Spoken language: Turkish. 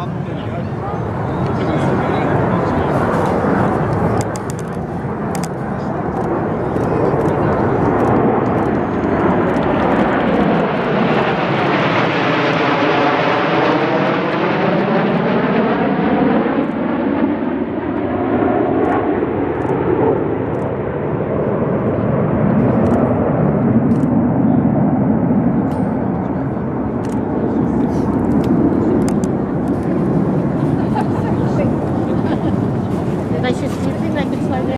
Mann, she's sleeping like it's like